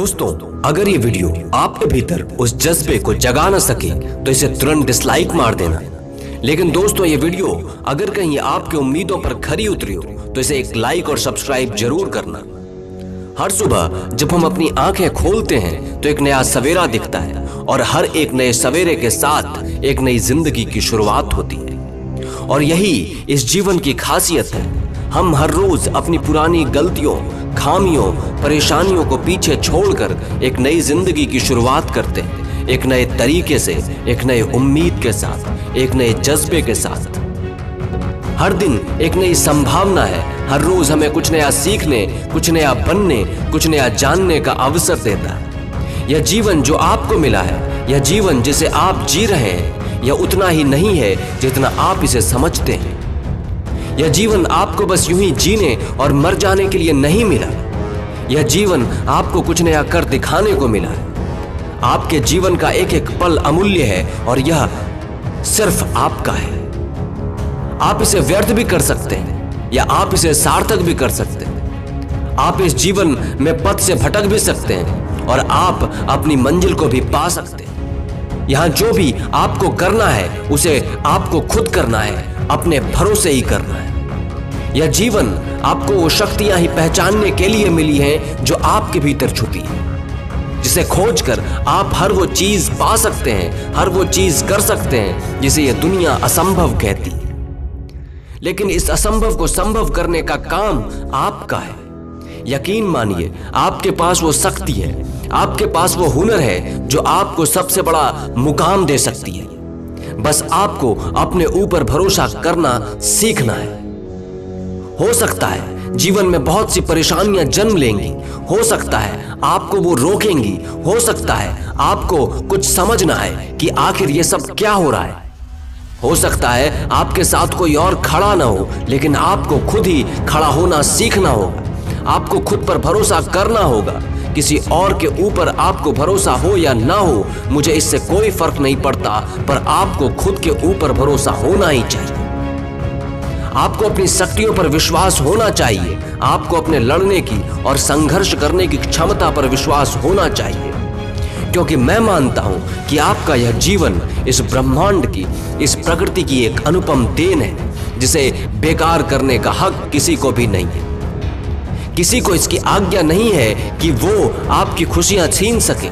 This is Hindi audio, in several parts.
दोस्तों, अगर ये वीडियो आपके भीतर उस जज्बे को जगा न सके तो इसे तुरंत डिसलाइक मार देना। लेकिन दोस्तों, ये वीडियो अगर कहीं आपके उम्मीदों पर खरी उतरी हो तो इसे एक लाइक और सब्सक्राइब ज़रूर करना। हर सुबह जब हम अपनी आँखें खोलते हैं तो एक नया सवेरा दिखता है और हर एक नए सवेरे के साथ एक नई ज़िंदगी की शुरुआत होती है। और यही इस जीवन की खासियत है। हम हर रोज अपनी पुरानी गलतियों खामियों, परेशानियों को पीछे छोड़कर एक नई ज़िंदगी की शुरुआत करते हैं। एक नए तरीके से, एक नए उम्मीद के साथ, एक नए जज्बे के साथ। हर दिन एक नई संभावना है। हर रोज हमें कुछ नया सीखने, कुछ नया बनने, कुछ नया जानने का अवसर देता है। यह जीवन जो आपको मिला है, यह जीवन जिसे आप जी रहे हैं, यह उतना ही नहीं है जितना आप इसे समझते हैं। यह जीवन आपको बस यूँ ही जीने और मर जाने के लिए नहीं मिला। यह जीवन आपको कुछ नया कर दिखाने को मिला। है आपके जीवन का एक एक पल अमूल्य है और यह सिर्फ़ आपका है। आप इसे व्यर्थ भी कर सकते हैं, या आप इसे सार्थक भी कर सकते हैं। आप इस जीवन में पथ से भटक भी सकते हैं और आप अपनी मंजिल को भी पा सकते हैं। यहाँ जो भी आपको करना है, उसे आपको खुद करना है, अपने भरोसे ही करना है। यह जीवन आपको वो शक्तियाँ ही पहचानने के लिए मिली हैं जो आपके भीतर छुपी। है जिसे खोजकर आप हर वो चीज़ पा सकते हैं, हर वो चीज़ कर सकते हैं, जिसे यह दुनिया असंभव कहती। लेकिन इस असंभव को संभव करने का काम आपका है। यकीन मानिए, आपके पास वो शक्ति है, आपके पास वो हुनर है जो आपको सबसे बड़ा मुकाम दे सकती है। बस आपको अपने ऊपर भरोसा करना सीखना है। हो सकता है जीवन में बहुत सी परेशानियाँ जन्म लेंगी। हो सकता है आपको वो रोकेंगी। हो सकता है आपको कुछ समझना है कि आखिर ये सब क्या हो रहा है। हो सकता है आपके साथ कोई और खड़ा ना हो, लेकिन आपको खुद ही खड़ा होना सीखना होगा आपको खुद पर भरोसा करना होगा। किसी और के ऊपर आपको भरोसा हो या ना हो, मुझे इससे कोई फ़र्क नहीं पड़ता, पर आपको खुद के ऊपर भरोसा होना ही चाहिए। आपको अपनी शक्तियों पर विश्वास होना चाहिए। आपको अपने लड़ने की और संघर्ष करने की क्षमता पर विश्वास होना चाहिए। क्योंकि मैं मानता हूँ कि आपका यह जीवन इस ब्रह्मांड की, इस प्रकृति की एक अनुपम देन है, जिसे बेकार करने का हक किसी को भी नहीं है। किसी को इसकी आज्ञा नहीं है कि वो आपकी खुशियाँ छीन सके।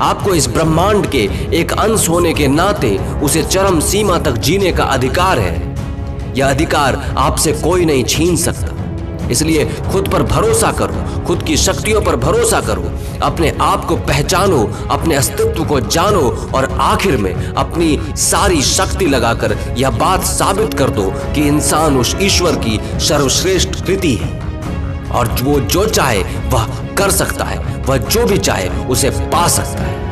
आपको इस ब्रह्मांड के एक अंश होने के नाते उसे चरम सीमा तक जीने का अधिकार है। यह अधिकार आपसे कोई नहीं छीन सकता। इसलिए खुद पर भरोसा करो, खुद की शक्तियों पर भरोसा करो, अपने आप को पहचानो, अपने अस्तित्व को जानो और आखिर में अपनी सारी शक्ति लगाकर यह बात साबित कर दो कि इंसान उस ईश्वर की सर्वश्रेष्ठ कृति है। और वो जो चाहे, वह कर सकता है, वह जो भी चाहे, उसे पा सकता है।